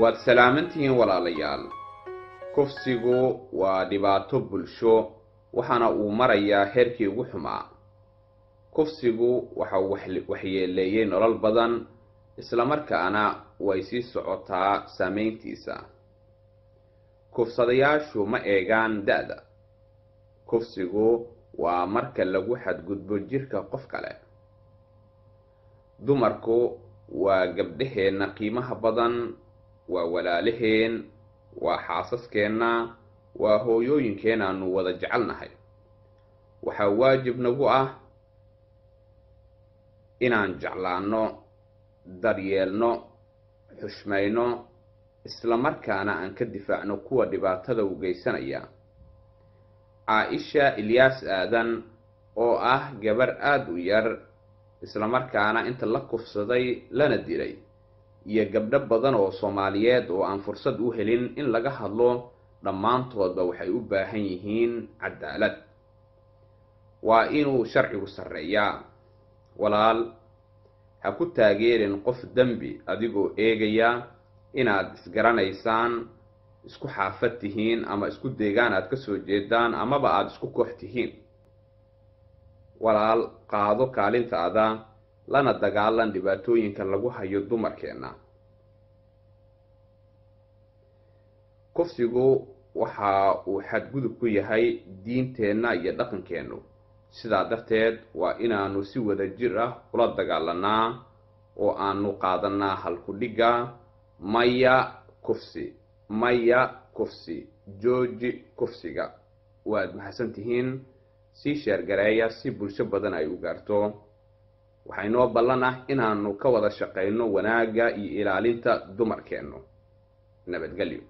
waad salaamantihiin walaalayaal. Kufsigu waa dhibaato bulsho waxaana uu marayaa heerkii ugu xumaa. Kufsigu waxa uu waxyeeleeyey nolol badan islamarkaana way sii socotaa saameyntiisa. Kufsadayaashu ma eegaan da-da. Kufsigu waa marka lagu xadgudbo jirka qof kale. Dumarku waa gabdhaheenna qiimaha badan waa walaalaheen waa xaasaskeenna waa hooyooyinkeen aanu wada jecelnahay. Waxaa waajib nagu ah inaan jeclaanno daryeelno xushmayno islamarkaana aan ka difaacno kuwa dhibaatada u geysanaya. Caa-isha ilyaas aadan oo ah gabar aada u yar islamarkaana inta la kufsaday lana dilay iyo gabdho badan oo soomaaliyeed oo aan fursad u helin in laga hadlo dhammaantoodba waxay u baahan yihiin cadaalad. Waa inuu sharcigu sarreeyaa. Walaal ha ku taageerin qof dembi adigoo eegaya inaad isgaranaysaan isku xaafad tihiin ama isku deegaan aad ka soo jeedaan amaba aada isku koox tihiin. Walaal qaado kaalintaada lana dagaalan dhibaatooyinka lagu hayo dumarkeenna. Kufsigu waxa uu xadgudub ku yahay diinteenna iyo dhaqankeennu. Sidaa darteed waa inaanu si wada jir ah ula dagaalanaa oo aanu qaadanaa halku-dhigga maya kufsi maya kufsi jooji kufsiga. Waad mahadsan tihiin sii sheergareeya si bulsho badan ay u gaarto waxaa inoo ballan ah inaanu ka wada shaqayno wanaagga iyo ilaalinta dumarkeennu. Nabadgelyo